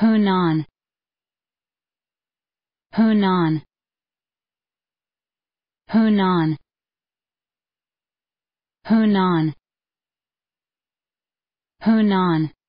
Hunan. Hunan. Hunan. Hunan. Hunan.